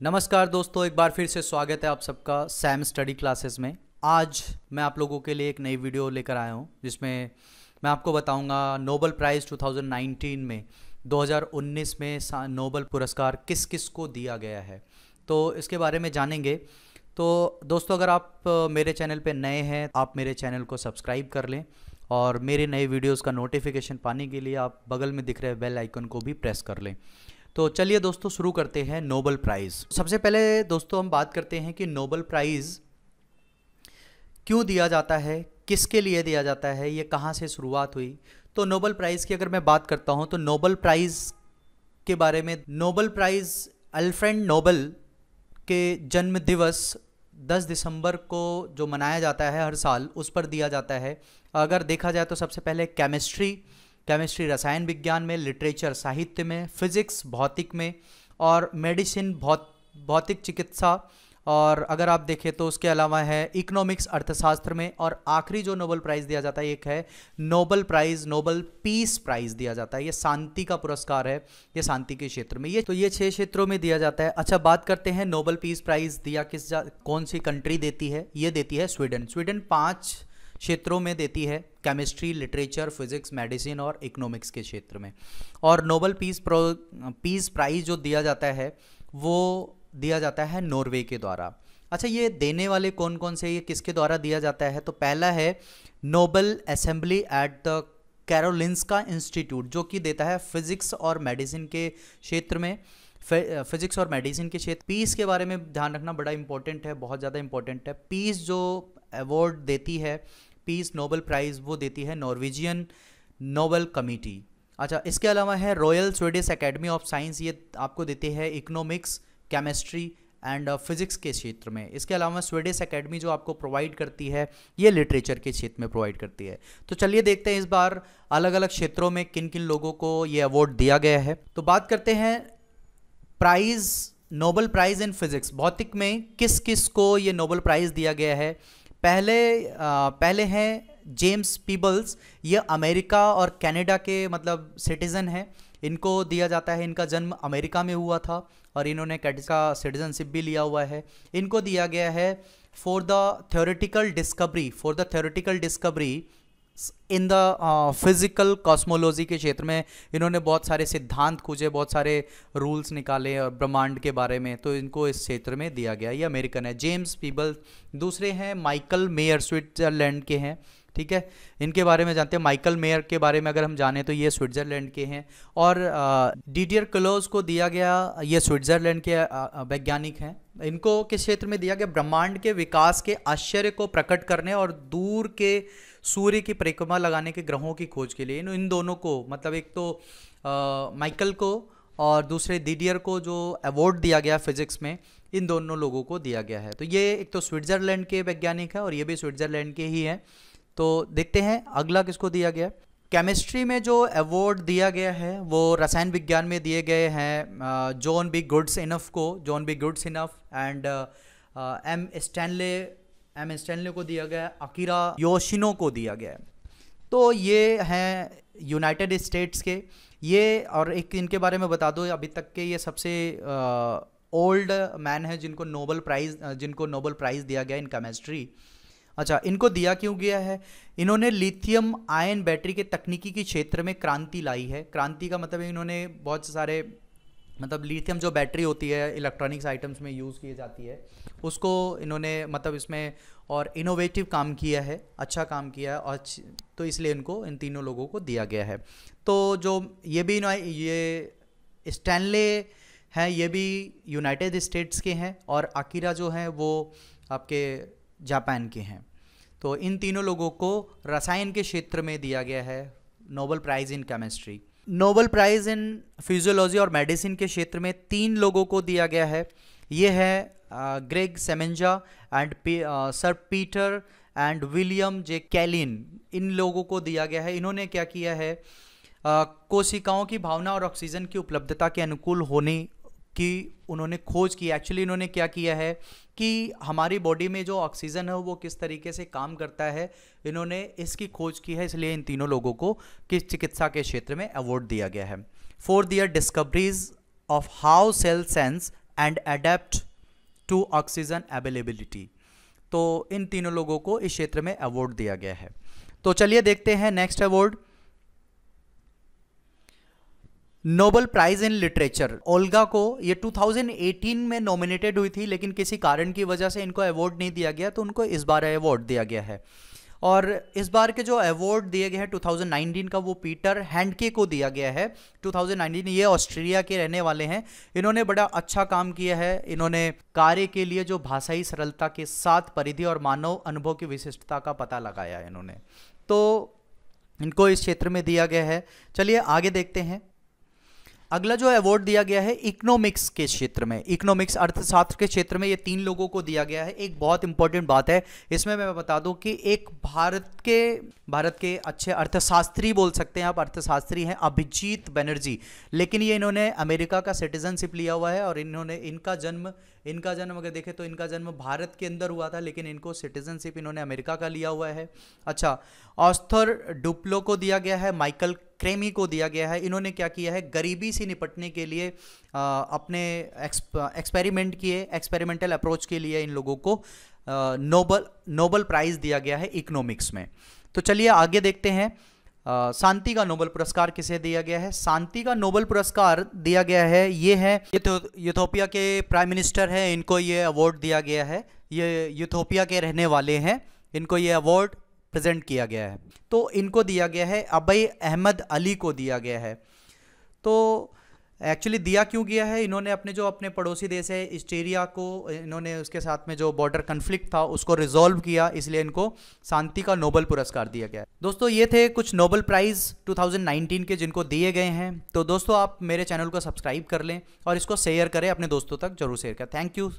नमस्कार दोस्तों, एक बार फिर से स्वागत है आप सबका सैम स्टडी क्लासेस में। आज मैं आप लोगों के लिए एक नई वीडियो लेकर आया हूँ, जिसमें मैं आपको बताऊँगा नोबल प्राइज़ 2019 में 2019 में नोबल पुरस्कार किस किस को दिया गया है। तो इसके बारे में जानेंगे। तो दोस्तों, अगर आप मेरे चैनल पे नए हैं, आप मेरे चैनल को सब्सक्राइब कर लें और मेरे नए वीडियोस का नोटिफिकेशन पाने के लिए आप बगल में दिख रहे बेल आइकन को भी प्रेस कर लें। तो चलिए दोस्तों शुरू करते हैं नोबल प्राइज़ सबसे पहले दोस्तों हम बात करते हैं कि नोबल प्राइज़ क्यों दिया जाता है, किसके लिए दिया जाता है, ये कहाँ से शुरुआत हुई? तो नोबल प्राइज़ की अगर मैं बात करता हूँ तो नोबल प्राइज़ के बारे में नोबल प्राइज़ अल्फ्रेंड नोबल के जन्म दिवस 10 दिसंबर को जो मनाया जाता है हर साल, उस पर दिया जाता है। अगर देखा जाए तो सबसे पहले केमिस्ट्री केमिस्ट्री, रसायन विज्ञान में, लिटरेचर, साहित्य में, फिजिक्स, भौतिक में और मेडिसिन, भौत, भौतिक चिकित्सा और अगर आप देखें तो उसके अलावा है इकोनॉमिक्स, अर्थशास्त्र में और आखिरी जो नोबल प्राइज़ दिया जाता है, एक है Nobel prize, Nobel peace prize दिया जाता है। ये शांति का पुरस्कार है, ये शांति के क्षेत्र में। ये तो ये छह क्षेत्रों में दिया जाता है। अच्छा बात करते हैं नोबल पीस प्राइज़ दिया किस जा, कौन सी कंट्री देती है? ये देती है स्वीडन। स्वीडन पाँच क्षेत्रों में देती है केमिस्ट्री लिटरेचर फिजिक्स मेडिसिन और इकोनॉमिक्स के क्षेत्र में। और Nobel peace pro peace prize जो दिया जाता है, वो दिया जाता है नॉर्वे के द्वारा। अच्छा ये देने वाले कौन कौन से, ये किसके द्वारा दिया जाता है? तो पहला है Nobel assembly at the Karolinska institute जो कि देता है फिजिक्स और मेडिसिन के क्षेत्र में। फिजिक्स और मेडिसिन के क्षेत्र पीस के बारे में ध्यान रखना बड़ा इंपॉर्टेंट है, बहुत ज़्यादा इंपॉर्टेंट है। पीस जो अवार्ड देती है पीस नोबल प्राइज़ वो देती है नॉर्वेजियन नोबल कमिटी अच्छा इसके अलावा है royal Swedish academy of science ये आपको देती है इकोनॉमिक्स केमिस्ट्री एंड फिजिक्स के क्षेत्र में। इसके अलावा स्वीडिश एकेडमी जो आपको प्रोवाइड करती है, ये लिटरेचर के क्षेत्र में प्रोवाइड करती है। तो चलिए देखते हैं इस बार अलग अलग क्षेत्रों में किन किन लोगों को ये अवार्ड दिया गया है। तो बात करते हैं prize Nobel prize in physics भौतिक में किस किस को ये नोबल प्राइज़ दिया गया है? पहले आ, पहले हैं जेम्स पीबल्स। ये अमेरिका और कनाडा के मतलब सिटीज़न हैं। इनको दिया जाता है इनका जन्म अमेरिका में हुआ था और इन्होंने कैटिस सिटीजनशिप भी लिया हुआ है। इनको दिया गया है for the theoretical discovery for the theoretical discovery in the physical cosmology के क्षेत्र में इन्होंने बहुत सारे सिद्धांत खोजे, बहुत सारे रूल्स निकाले और ब्रह्मांड के बारे में तो इनको इस क्षेत्र में दिया गया। ये अमेरिकन है। जेम्स पीबल दूसरे हैं माइकल मेयर स्विट्जरलैंड के हैं, ठीक है? इनके बारे में जानते हैं। माइकल मेयर के बारे में अगर हम जाने तो ये स्विट्ज़रलैंड के हैं और डीडियर क्लोज को दिया गया, ये स्विट्ज़रलैंड के वैज्ञानिक हैं। इनको किस क्षेत्र में दिया गया? ब्रह्मांड के विकास के आश्चर्य को प्रकट करने और दूर के सूर्य की परिक्रमा लगाने के ग्रहों की खोज के लिए। इन इन दोनों को मतलब एक तो आ, माइकल को और दूसरे दीडियर को जो अवार्ड दिया गया फिजिक्स में इन दोनों लोगों को दिया गया है। तो ये एक तो स्विट्ज़रलैंड के वैज्ञानिक है और ये भी स्विट्ज़रलैंड के ही हैं। तो देखते हैं अगला किसको दिया गया? केमिस्ट्री में जो अवार्ड दिया गया है, वो रसायन विज्ञान में दिए गए हैं जॉन बी गुड्स इनफ को John B Goodenough and M Stanley M Stanley को दिया गया अकीरा योशिनो को दिया गया तो ये हैं यूनाइटेड स्टेट्स के। ये और एक इनके बारे में बता दो, अभी तक के ये सबसे ओल्ड मैन है जिनको नोबल प्राइज़ जिनको नोबल प्राइज़ दिया गया इन केमिस्ट्री अच्छा इनको दिया क्यों गया है? इन्होंने लिथियम आयन बैटरी के तकनीकी के क्षेत्र में क्रांति लाई है। क्रांति का मतलब इन्होंने बहुत सारे मतलब लिथियम जो बैटरी होती है इलेक्ट्रॉनिक्स आइटम्स में यूज़ की जाती है, उसको इन्होंने मतलब इसमें और इनोवेटिव काम किया है अच्छा काम किया है, और तो इसलिए इनको, इन तीनों लोगों को दिया गया है। तो जो ये भी ये स्टैनले हैं, ये भी यूनाइटेड स्टेट्स के हैं, और अकीरा जो हैं, वो आपके जापान के हैं। तो इन तीनों लोगों को रसायन के क्षेत्र में दिया गया है Nobel prize in chemistry Nobel prize in physiology और मेडिसिन के क्षेत्र में तीन लोगों को दिया गया है। ये है Gregg Semenza and sir Peter and William J Kaelin इन लोगों को दिया गया है। इन्होंने क्या किया है? कोशिकाओं की भावना और ऑक्सीजन की उपलब्धता के अनुकूल होने की उन्होंने खोज की एक्चुअली इन्होंने क्या किया है कि हमारी बॉडी में जो ऑक्सीजन है वो किस तरीके से काम करता है, इन्होंने इसकी खोज की है, इसलिए इन तीनों लोगों को किस चिकित्सा के क्षेत्र में अवार्ड दिया गया है। For their discoveries of how cell sense and adapt to oxygen availability तो इन तीनों लोगों को इस क्षेत्र में अवार्ड दिया गया है। तो चलिए देखते हैं next award Nobel prize in literature. Olga को ये 2018 में नॉमिनेटेड हुई थी, लेकिन किसी कारण की वजह से इनको अवार्ड नहीं दिया गया तो उनको इस बार अवार्ड दिया गया है। और इस बार के जो अवार्ड दिए गए हैं 2019 का, वो पीटर हैंडके को दिया गया है। 2019 ये ऑस्ट्रेलिया के रहने वाले हैं। इन्होंने बड़ा अच्छा काम किया है। इन्होंने कार्य के लिए जो भाषाई सरलता के साथ परिधि और मानव अनुभव की विशिष्टता का पता लगाया इन्होंने। तो इनको इस क्षेत्र में दिया गया है। चलिए आगे देखते हैं। अगला जो अवार्ड दिया गया है इकोनॉमिक्स के क्षेत्र में। इकोनॉमिक्स अर्थशास्त्र के क्षेत्र में ये तीन लोगों को दिया गया है। एक बहुत इंपॉर्टेंट बात है, इसमें मैं बता दूँ कि एक भारत के भारत के अच्छे अर्थशास्त्री बोल सकते हैं आप, अर्थशास्त्री हैं अभिजीत बनर्जी। लेकिन ये इन्होंने अमेरिका का सिटीजनशिप लिया हुआ है और इन्होंने, इनका जन्म इनका जन्म अगर देखें तो इनका जन्म भारत के अंदर हुआ था लेकिन इनको सिटीजनशिप इन्होंने अमेरिका का लिया हुआ है। अच्छा ऑस्थर डुप्लो को दिया गया है माइकल क्रेमी को दिया गया है। इन्होंने क्या किया है? गरीबी से निपटने के लिए आ, अपने एक्सपेरिमेंट किए एक्सपेरिमेंटल अप्रोच के लिए इन लोगों को नोबल नोबल प्राइज़ दिया गया है इकोनॉमिक्स में। तो चलिए आगे देखते हैं। शांति का नोबल पुरस्कार किसे दिया गया है? शांति का नोबल पुरस्कार दिया गया है, ये है यूथोपिया के प्राइम मिनिस्टर हैं, इनको ये अवार्ड दिया गया है। ये यूथोपिया के रहने वाले हैं, इनको ये अवार्ड प्रेजेंट किया गया है। तो इनको दिया गया है अबई अहमद अली को दिया गया है। तो एक्चुअली दिया क्यों गया है? इन्होंने अपने जो अपने पड़ोसी देश है इस्टेरिया को, इन्होंने उसके साथ में जो बॉर्डर कन्फ्लिक्ट था, उसको रिजॉल्व किया, इसलिए इनको शांति का नोबल पुरस्कार दिया गया दोस्तों, ये थे कुछ नोबल प्राइज़ 2019 के जिनको दिए गए हैं। तो दोस्तों, आप मेरे चैनल को सब्सक्राइब कर लें और इसको शेयर करें, अपने दोस्तों तक ज़रूर शेयर करें। Thank you